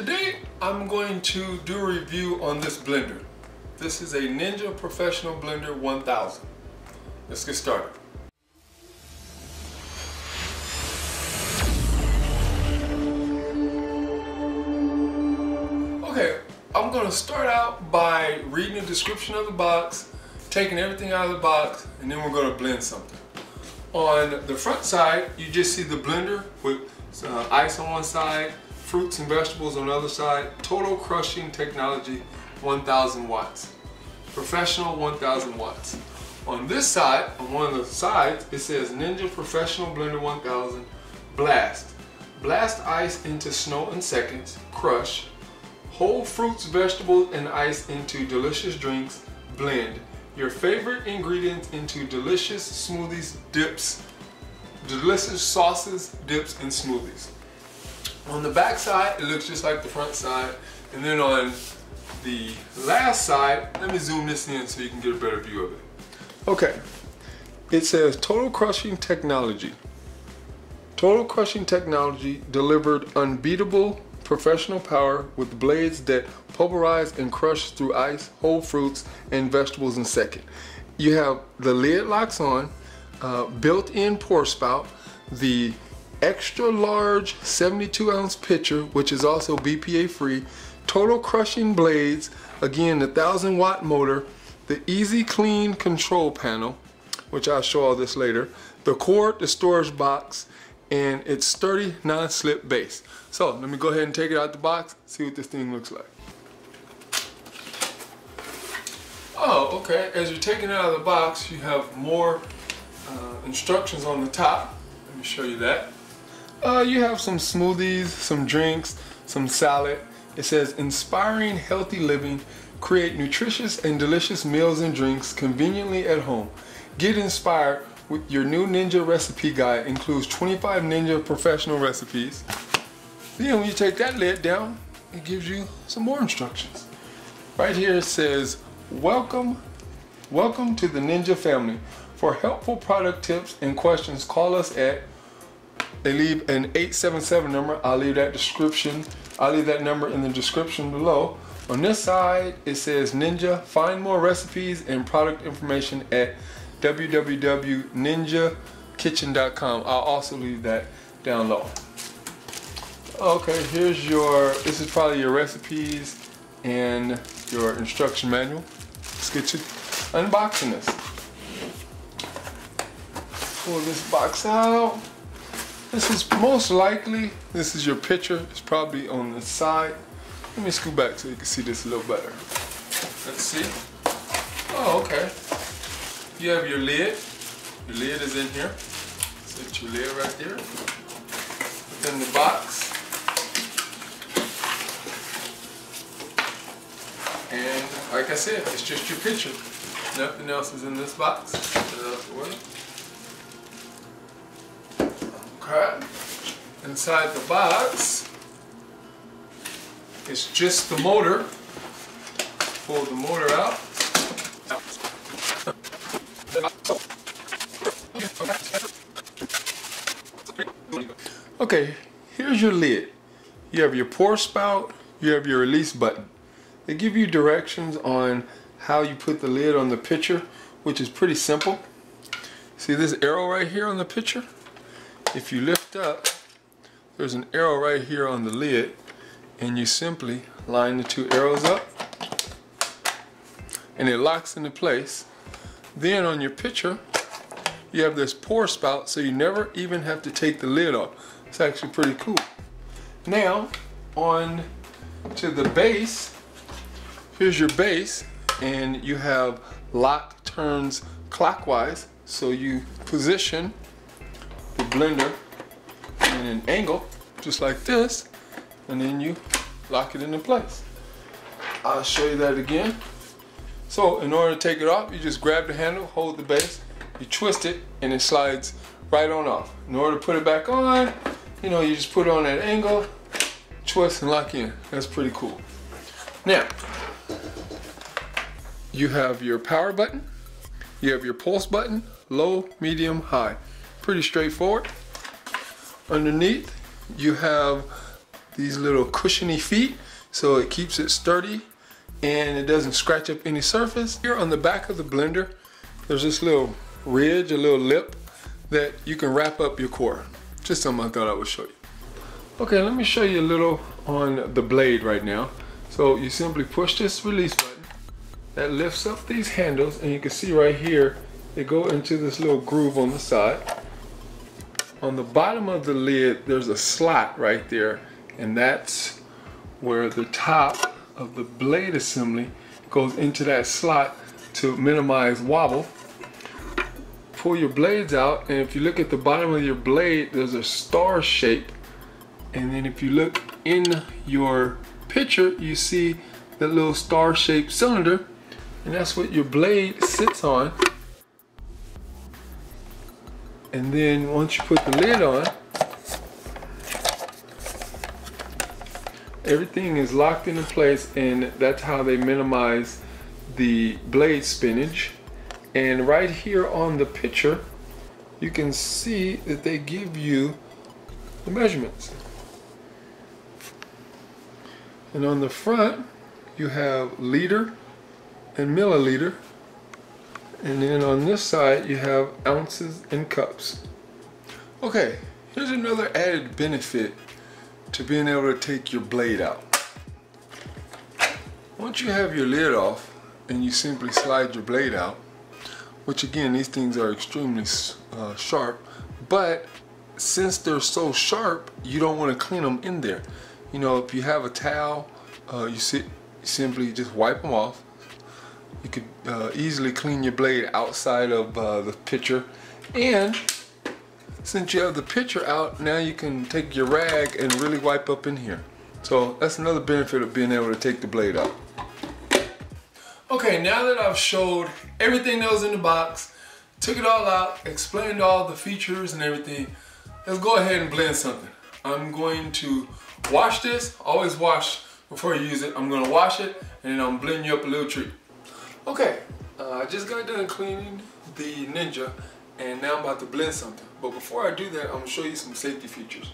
Today I'm going to do a review on this blender. This is a Ninja Professional Blender 1000. Let's get started. Okay, I'm going to start out by reading the description of the box, taking everything out of the box, and then we're going to blend something. On the front side, you just see the blender with uh, ice on one side, fruits and vegetables on the other side, total crushing technology 1000 watts. Professional 1000 watts. On this side, on one of the sides, it says Ninja Professional Blender 1000 Blast. Blast ice into snow in seconds, crush. Whole fruits, vegetables, and ice into delicious drinks, blend. Your favorite ingredients into delicious smoothies, dips, delicious sauces, dips, and smoothies. On the back side, it looks just like the front side. And then on the last side, let me zoom this in so you can get a better view of it. Okay, it says Total Crushing Technology. Total Crushing Technology delivered unbeatable professional power with blades that pulverize and crush through ice, whole fruits, and vegetables in second. You have the lid locks on, uh, built-in pour spout, the extra large 72 ounce pitcher, which is also BPA free, total crushing blades, again the 1000 watt motor, the easy clean control panel, which I'll show all this later, the cord, the storage box, and its sturdy non-slip base. So let me go ahead and take it out the box, see what this thing looks like. Oh, okay, as you're taking it out of the box, you have more uh, instructions on the top. Let me show you that. Uh, you have some smoothies, some drinks, some salad. It says inspiring healthy living, create nutritious and delicious meals and drinks conveniently at home. Get inspired with your new Ninja recipe guide includes 25 Ninja professional recipes. Then when you take that lid down, it gives you some more instructions. Right here it says, welcome, welcome to the Ninja family. For helpful product tips and questions, call us at they leave an 877 number. I'll leave that description. I'll leave that number in the description below. On this side, it says Ninja. Find more recipes and product information at www.ninjakitchen.com. I'll also leave that down low. Okay, here's your, this is probably your recipes and your instruction manual. Let's get to unboxing this. Pull this box out. This is most likely, this is your picture. It's probably on the side. Let me scoot back so you can see this a little better. Let's see. Oh, okay. You have your lid. Your lid is in here. Set your lid right there. Within the box. And like I said, it's just your picture. Nothing else is in this box. Inside the box is just the motor. Pull the motor out. Okay, here's your lid. You have your pour spout, you have your release button. They give you directions on how you put the lid on the pitcher, which is pretty simple. See this arrow right here on the pitcher? If you lift up, there's an arrow right here on the lid and you simply line the two arrows up and it locks into place. Then on your pitcher, you have this pour spout so you never even have to take the lid off. It's actually pretty cool. Now, on to the base, here's your base and you have lock turns clockwise so you position the blender in an angle just like this and then you lock it into place. I'll show you that again. So in order to take it off, you just grab the handle, hold the base, you twist it, and it slides right on off. In order to put it back on, you know, you just put it on that angle, twist and lock in. That's pretty cool. Now, you have your power button, you have your pulse button, low, medium, high pretty straightforward. Underneath, you have these little cushiony feet so it keeps it sturdy and it doesn't scratch up any surface. Here on the back of the blender, there's this little ridge, a little lip that you can wrap up your core. Just something I thought I would show you. Okay, let me show you a little on the blade right now. So you simply push this release button that lifts up these handles and you can see right here they go into this little groove on the side. On the bottom of the lid there's a slot right there and that's where the top of the blade assembly goes into that slot to minimize wobble. Pull your blades out and if you look at the bottom of your blade there's a star shape and then if you look in your picture you see that little star shaped cylinder and that's what your blade sits on and then once you put the lid on everything is locked into place and that's how they minimize the blade spinach. And right here on the picture you can see that they give you the measurements. And on the front you have liter and milliliter and then on this side you have ounces and cups. Okay here's another added benefit to being able to take your blade out. Once you have your lid off and you simply slide your blade out which again these things are extremely uh, sharp but since they're so sharp you don't want to clean them in there. You know if you have a towel uh, you sit simply just wipe them off. You could uh, easily clean your blade outside of uh, the pitcher. And since you have the pitcher out now you can take your rag and really wipe up in here. So that's another benefit of being able to take the blade out. Okay now that I've showed everything that was in the box took it all out explained all the features and everything let's go ahead and blend something. I'm going to wash this. Always wash before you use it. I'm gonna wash it and then I'm blending you up a little treat Okay, uh, I just got done cleaning the Ninja and now I'm about to blend something. But before I do that, I'm gonna show you some safety features.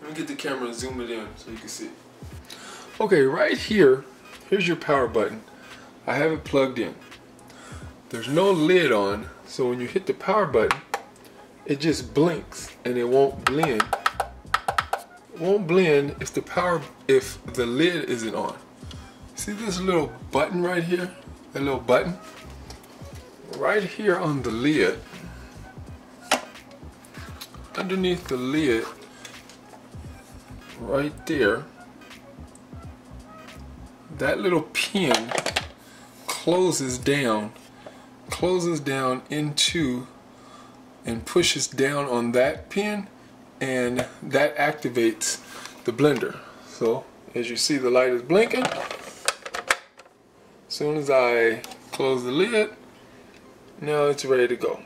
Let me get the camera and zoom it in so you can see. Okay, right here, here's your power button. I have it plugged in. There's no lid on, so when you hit the power button, it just blinks and it won't blend. It won't blend if the power, if the lid isn't on. See this little button right here? A little button? Right here on the lid. Underneath the lid right there that little pin closes down closes down into and pushes down on that pin and that activates the blender. So as you see the light is blinking soon as I close the lid, now it's ready to go.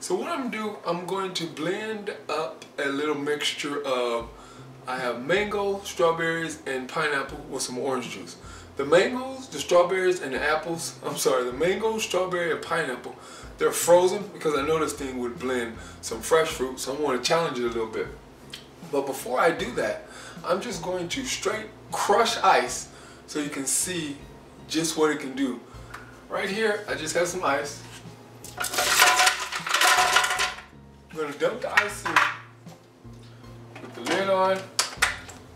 So what I'm do, I'm going to blend up a little mixture of, I have mango, strawberries, and pineapple with some orange juice. The mangoes, the strawberries, and the apples, I'm sorry, the mango, strawberry, and pineapple, they're frozen because I know this thing would blend some fresh fruit, so I want to challenge it a little bit. But before I do that, I'm just going to straight crush ice so you can see just what it can do. Right here, I just have some ice. I'm gonna dump the ice in, put the lid on,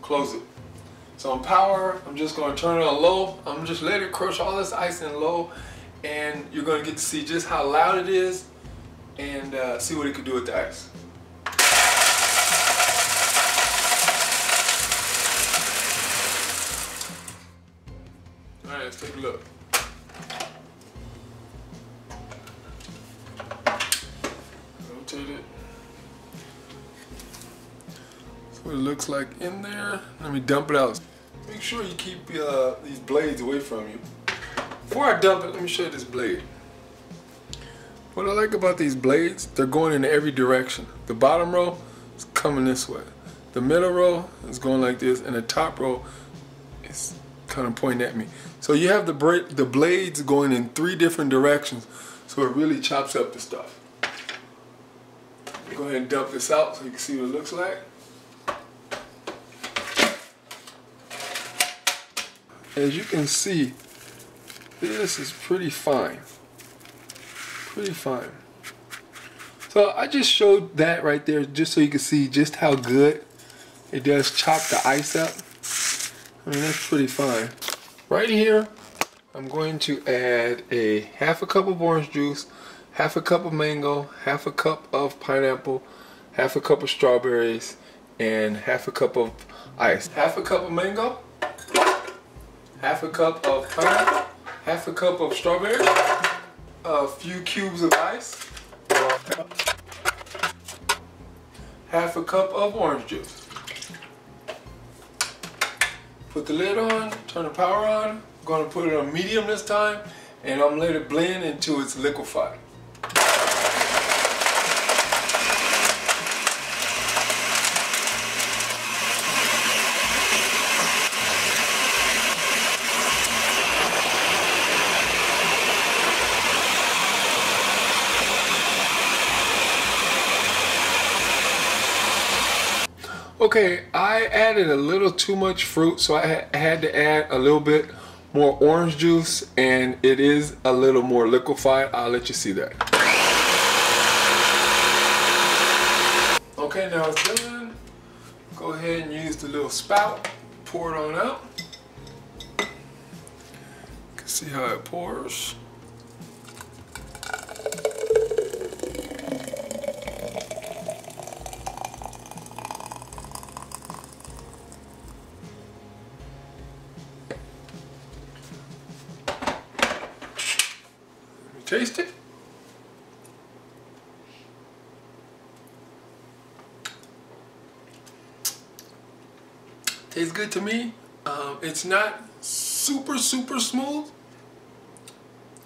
close it. So on power, I'm just gonna turn it on low. I'm just let it crush all this ice in low and you're gonna get to see just how loud it is and uh, see what it can do with the ice. Look. Rotate it. What it looks like in there. Let me dump it out. Make sure you keep uh, these blades away from you. Before I dump it, let me show you this blade. What I like about these blades, they're going in every direction. The bottom row is coming this way. The middle row is going like this, and the top row is kind of pointing at me. So you have the, the blades going in three different directions, so it really chops up the stuff. Go ahead and dump this out so you can see what it looks like. as you can see, this is pretty fine. Pretty fine. So I just showed that right there just so you can see just how good it does chop the ice up. I mean, that's pretty fine. Right here, I'm going to add a half a cup of orange juice, half a cup of mango, half a cup of pineapple, half a cup of strawberries, and half a cup of ice. Half a cup of mango, half a cup of pineapple, half a cup of strawberries, a few cubes of ice, half a cup of orange juice. Put the lid on, turn the power on. I'm gonna put it on medium this time, and I'm gonna let it blend until it's liquefied. Okay, I added a little too much fruit, so I had to add a little bit more orange juice, and it is a little more liquefied. I'll let you see that. Okay, now it's done. Go ahead and use the little spout, pour it on out. You can see how it pours. Taste it. Tastes good to me. Um, it's not super, super smooth.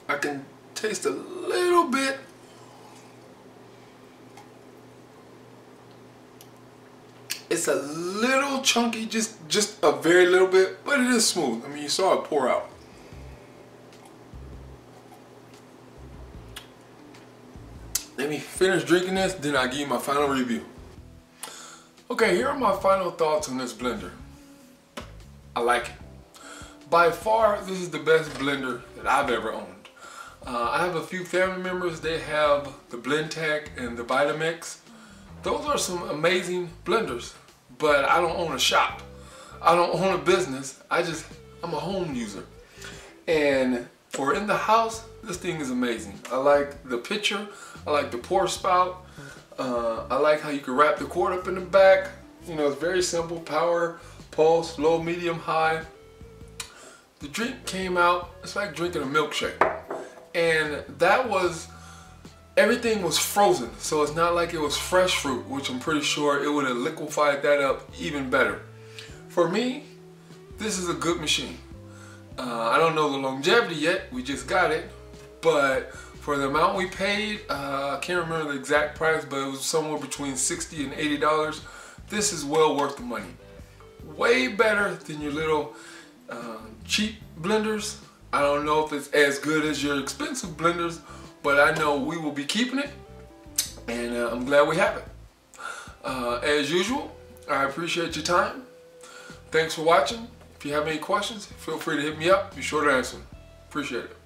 I can taste a little bit. It's a little chunky, just, just a very little bit, but it is smooth. I mean, you saw it pour out. Let me finish drinking this, then I'll give you my final review. Okay, here are my final thoughts on this blender. I like it. By far, this is the best blender that I've ever owned. Uh, I have a few family members, they have the Blendtec and the Vitamix. Those are some amazing blenders, but I don't own a shop. I don't own a business. I just, I'm a home user. And for in the house, this thing is amazing. I like the picture. I like the pour spout. Uh, I like how you can wrap the cord up in the back. You know, it's very simple. Power, pulse, low, medium, high. The drink came out, it's like drinking a milkshake. And that was, everything was frozen. So it's not like it was fresh fruit, which I'm pretty sure it would have liquefied that up even better. For me, this is a good machine. Uh, I don't know the longevity yet, we just got it, but for the amount we paid, uh, I can't remember the exact price, but it was somewhere between 60 and $80. This is well worth the money. Way better than your little uh, cheap blenders. I don't know if it's as good as your expensive blenders, but I know we will be keeping it, and uh, I'm glad we have it. Uh, as usual, I appreciate your time. Thanks for watching. If you have any questions, feel free to hit me up. Be sure to answer. Appreciate it.